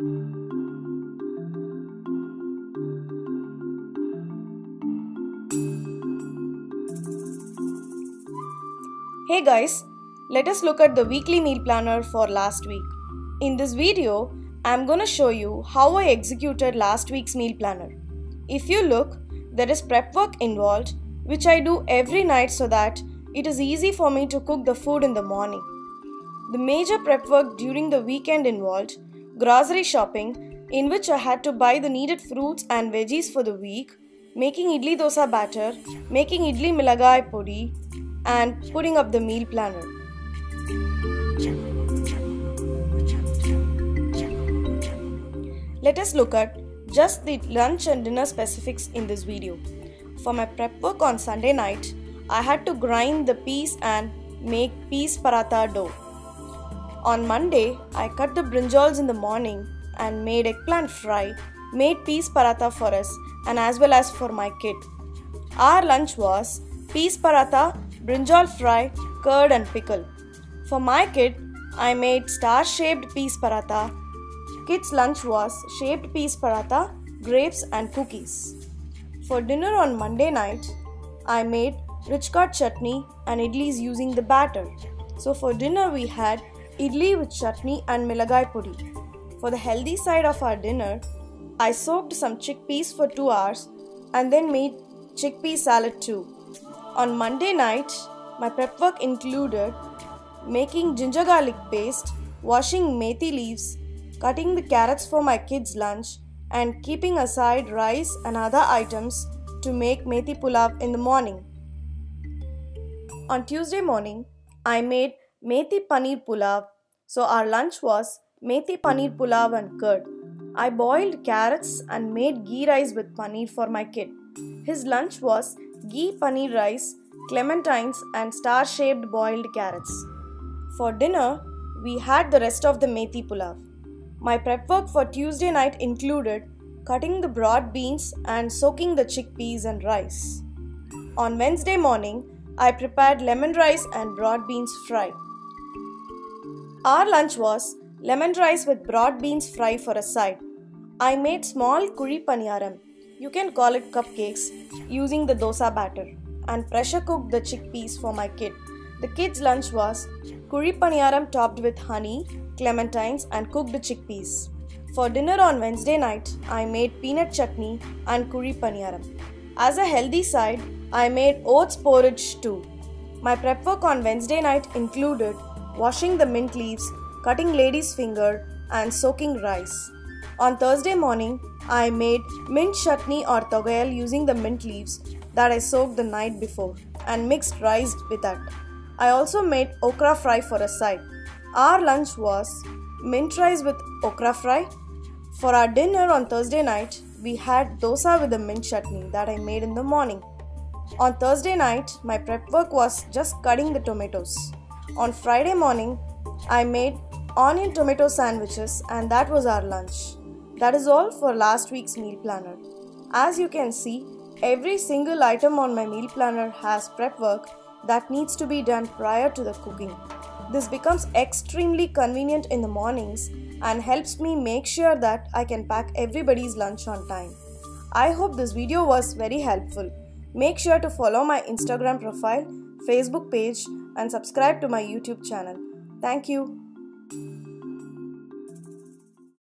Hey guys, let us look at the weekly meal planner for last week. In this video, I'm gonna show you how I executed last week's meal planner. If you look, there is prep work involved, which I do every night so that it is easy for me to cook the food in the morning. The major prep work during the weekend involved grocery shopping, in which I had to buy the needed fruits and veggies for the week, making idli dosa batter, making idli milagai podi, and putting up the meal planner. Let us look at just the lunch and dinner specifics in this video. For my prep work on Sunday night, I had to grind the peas and make peas paratha dough. On Monday, I cut the brinjals in the morning and made eggplant fry, made peas paratha for us and as well as for my kid. Our lunch was peas paratha, brinjal fry, curd and pickle. For my kid, I made star shaped peas paratha. Kids' lunch was shaped peas paratha, grapes and cookies. For dinner on Monday night, I made rich curd chutney and idlis using the batter. So for dinner we had idli with chutney and milagai podi. For the healthy side of our dinner, I soaked some chickpeas for 2 hours and then made chickpea salad too. On Monday night, my prep work included making ginger garlic paste, washing methi leaves, cutting the carrots for my kids' lunch, and keeping aside rice and other items to make methi pulav in the morning. On Tuesday morning, I made methi paneer pulav, so our lunch was methi paneer pulav and curd. I boiled carrots and made ghee rice with paneer for my kid. His lunch was ghee paneer rice, clementines, and star shaped boiled carrots. For dinner, we had the rest of the methi pulav. My prep work for Tuesday night included cutting the broad beans and soaking the chickpeas and rice. On Wednesday morning, I prepared lemon rice and broad beans fry. Our lunch was lemon rice with broad beans fry for a side. I made small kuzhi paniyaram, you can call it cupcakes, using the dosa batter and pressure cooked the chickpeas for my kid. The kids' lunch was kuzhi paniyaram topped with honey, clementines, and cooked chickpeas. For dinner on Wednesday night, I made peanut chutney and kuzhi paniyaram. As a healthy side, I made oats porridge too. My prep work on Wednesday night included washing the mint leaves, cutting lady's finger, and soaking rice. On Thursday morning, I made mint chutney or togayal using the mint leaves that I soaked the night before and mixed rice with that. I also made okra fry for a side. Our lunch was mint rice with okra fry. For our dinner on Thursday night, we had dosa with the mint chutney that I made in the morning. On Thursday night, my prep work was just cutting the tomatoes. On Friday morning, I made onion tomato sandwiches and that was our lunch. That is all for last week's meal planner. As you can see, every single item on my meal planner has prep work that needs to be done prior to the cooking. This becomes extremely convenient in the mornings and helps me make sure that I can pack everybody's lunch on time. I hope this video was very helpful. Make sure to follow my Instagram profile, Facebook page, and subscribe to my YouTube channel. Thank you.